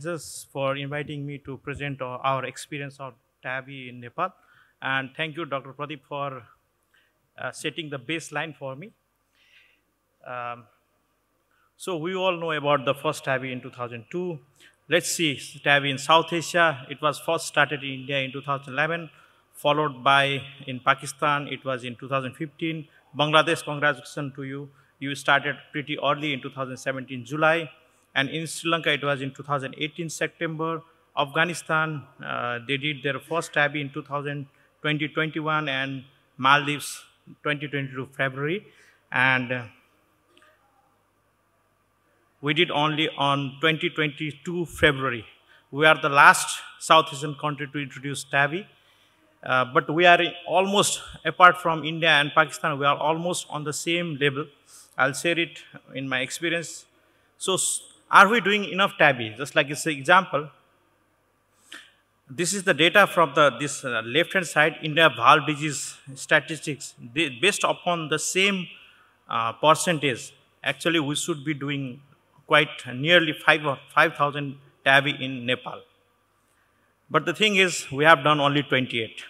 just for inviting me to present our experience of TAVI in Nepal. And thank you, Dr. Pradeep, for uh, setting the baseline for me. Um, so we all know about the first TAVI in 2002. Let's see, TAVI in South Asia, it was first started in India in 2011, followed by in Pakistan, it was in 2015. Bangladesh, congratulations to you. You started pretty early in 2017, July. And in Sri Lanka, it was in 2018, September. Afghanistan, uh, they did their first TAVI in 2020-21 and Maldives 2022 February. And uh, we did only on 2022 February. We are the last South Asian country to introduce TAVI. Uh, but we are almost, apart from India and Pakistan, we are almost on the same level. I'll share it in my experience. So are we doing enough TAVI? Just like this example. This is the data from the this uh, left-hand side, India valve disease statistics. They, based upon the same uh, percentage, actually we should be doing quite nearly 5,000 5, TAVI in Nepal. But the thing is, we have done only 28.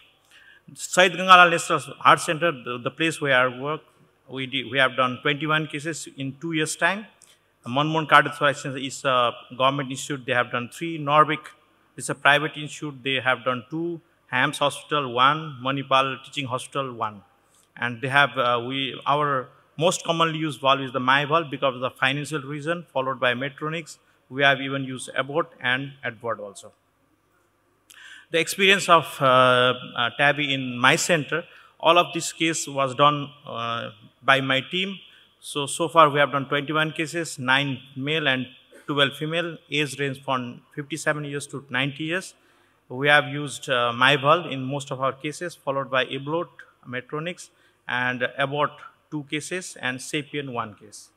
Shahid Gangalal National Heart Center, the, the, place where I work, we, we have done 21 cases in two years' time. Manmohan Cardiothoracic is a government institute, they have done three. Norvic is a private institute, they have done two. HAMS Hospital, one. Manipal Teaching Hospital, one. And they have, uh, we, our most commonly used valve is the My because of the financial reason, followed by Medtronics. We have even used Abbott and Edward also the experience of uh, uh, TAVI in my center, all of this case was done uh, by my team. So, so far we have done 21 cases, 9 male and 12 female, age range from 57 years to 90 years. We have used uh, Myval in most of our cases, followed by Evolut, Medtronics, and Abbott two cases, and Sapien one case.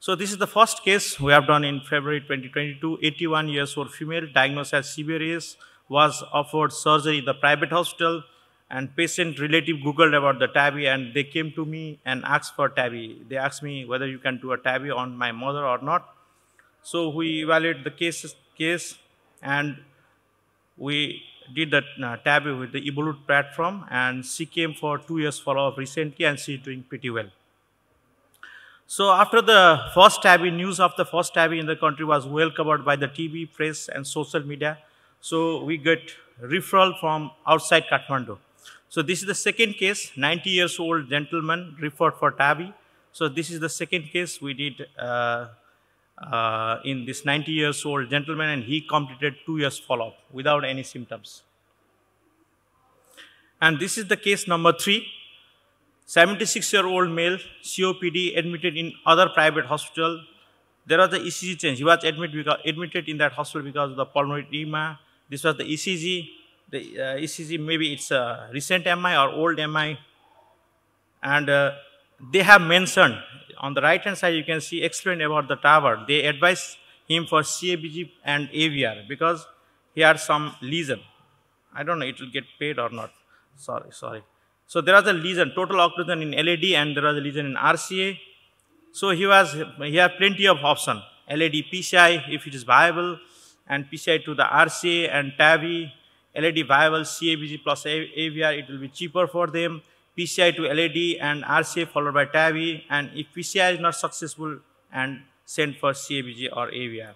So this is the first case we have done in February 2022, 81 years old female, diagnosed as severe AS, was offered surgery in the private hospital and patient relative googled about the TAVI and they came to me and asked for TAVI. They asked me whether you can do a TAVI on my mother or not. So we evaluated the case, case and we did the uh, TAVI with the Evolut platform and she came for two years follow-up recently and she's doing pretty well. So after the first TAVI, news of the first TAVI in the country was well covered by the TV, press and social media. So we get referral from outside Kathmandu. So this is the second case, 90 years old gentleman referred for TAVI. So this is the second case we did uh, uh, in this 90 years old gentleman and he completed two years follow-up without any symptoms. And this is the case number three, 76 year old male COPD admitted in other private hospital. There was the ECG change. He was admitted, because, admitted in that hospital because of the pulmonary edema this was the ECG. The uh, ECG, maybe it's a recent MI or old MI. And uh, they have mentioned, on the right hand side, you can see explain about the tower They advise him for CABG and AVR because he had some lesion. I don't know, it will get paid or not. Sorry, sorry. So there was a lesion, total occlusion in LAD and there was a lesion in RCA. So he was, he had plenty of option. LAD PCI, if it is viable, and PCI to the RCA and TAVI, LAD viable CABG plus AVR, it will be cheaper for them. PCI to LAD and RCA followed by TAVI, and if PCI is not successful, and sent for CABG or AVR.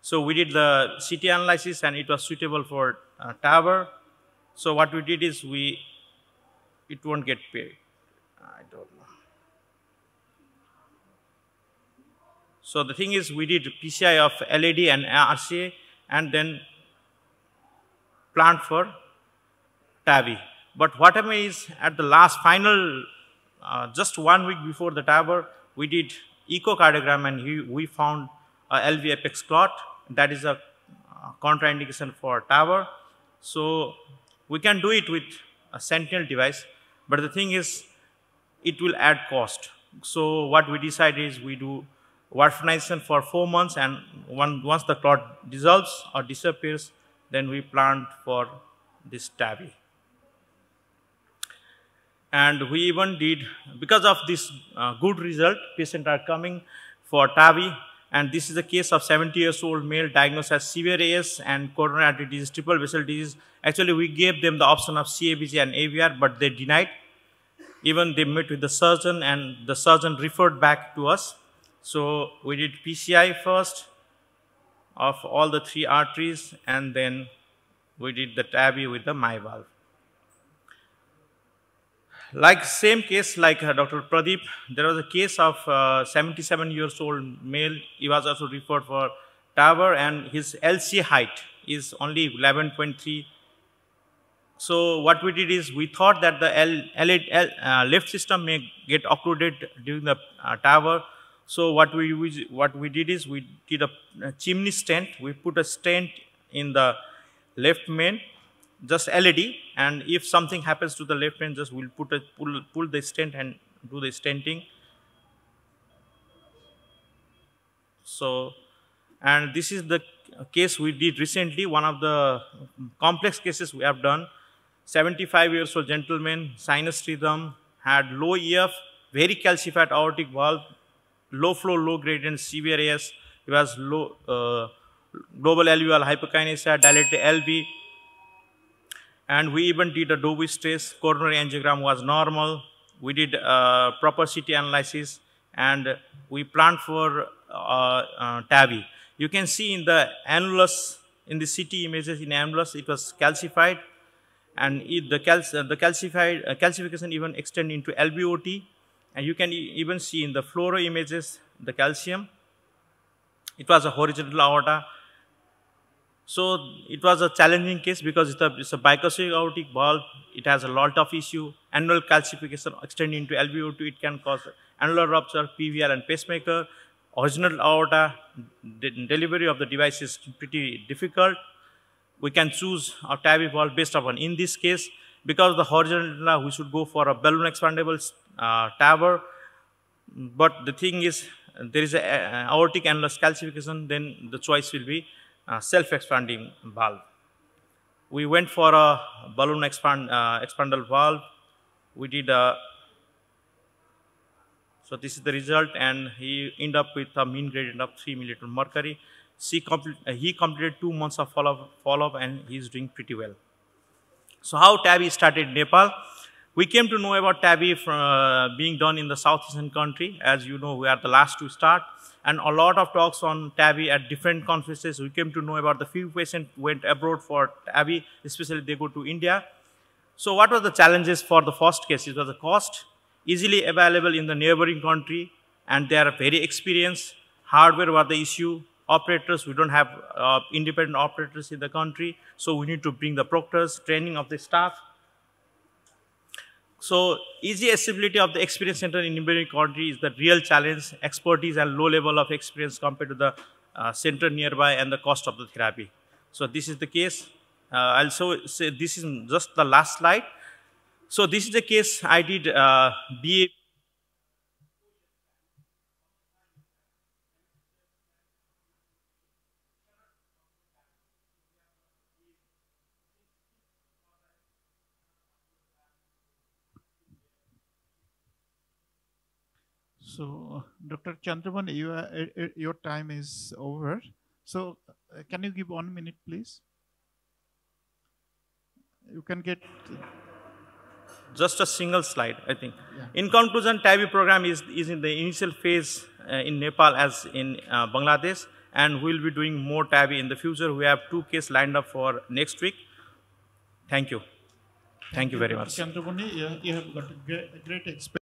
So we did the CT analysis and it was suitable for uh, TAVR. So what we did is we, it won't get paid. I don't know. So the thing is we did PCI of LAD and RCA and then plant for TAVI. But what happened is at the last final, uh, just one week before the TAVR, we did echocardiogram and he, we found a LV apex clot. That is a uh, contraindication for TAVR. So we can do it with a Sentinel device, but the thing is, it will add cost. So what we decide is we do warfarinization for four months and one, once the clot dissolves or disappears, then we planned for this TAVI. And we even did, because of this uh, good result, patients are coming for TAVI And this is a case of 70 years old male diagnosed as severe AS and coronary artery disease, triple vessel disease. Actually, we gave them the option of CABG and AVR, but they denied. Even they met with the surgeon and the surgeon referred back to us. So we did PCI first of all the three arteries and then we did the TAVI with the MI valve. Like same case like uh, Dr. Pradeep, there was a case of uh, 77 years old male. He was also referred for TAVR and his LC height is only 11.3. So what we did is we thought that the L, L, L uh, left system may get occluded during the uh, TAVR. So what we, we, what we did is we did a, a chimney stent. We put a stent in the left main just LED and if something happens to the left main, just we'll put a pull, pull the stent and do the stenting. So and this is the case we did recently one of the complex cases we have done 75 years old gentleman sinus rhythm had low EF very calcified aortic valve low flow low gradient severe AS he was low uh, global alveolar hyperkinesia dilated LV and we even did a Dovie stress, coronary angiogram was normal. We did uh, proper CT analysis and we planned for uh, uh, TAVI. You can see in the annulus, in the CT images in annulus, it was calcified and the, cal the calcified, uh, calcification even extend into LVOT and you can e even see in the fluoro images the calcium. It was a horizontal aorta so it was a challenging case because it's a, it's a bicuspid aortic valve. It has a lot of issue. Annular calcification extending into LVOT, it can cause annular rupture, PVR and pacemaker. Original aorta, delivery of the device is pretty difficult. We can choose a TAVI valve based upon, in this case, because of the horizontal, we should go for a balloon expandable TAVR. But the thing is, there is a, a aortic annulus calcification, then the choice will be uh, self-expanding valve. We went for a balloon expand, uh, expandable valve. We did a, so this is the result and he ended up with a mean gradient of 3 milliliter mercury. Complete, uh, he completed two months of follow-up follow and he's doing pretty well. So how TAVI started in Nepal? We came to know about from, uh, being done in the Southeastern country. As you know, we are the last to start and a lot of talks on TAVI at different conferences. We came to know about the few patients went abroad for TAVI, especially they go to India. So what were the challenges for the first case? It was the cost, easily available in the neighboring country, and they are very experienced. Hardware was the issue. Operators, we don't have uh, independent operators in the country, so we need to bring the proctors, training of the staff. So easy accessibility of the experience center in neighboring country is the real challenge, expertise and low level of experience compared to the uh, center nearby and the cost of the therapy. So this is the case. Uh, I'll show, say this is just the last slide. So this is the case I did uh, BA So, Dr. Chandraman, you are, uh, your time is over. So, uh, can you give one minute, please? You can get. Just a single slide, I think. Yeah. In conclusion, TAVI program is, is in the initial phase uh, in Nepal as in uh, Bangladesh, and we'll be doing more TAVI in the future. We have two cases lined up for next week. Thank you. Thank, Thank you very much. Chandramani, you have got a great, a great experience.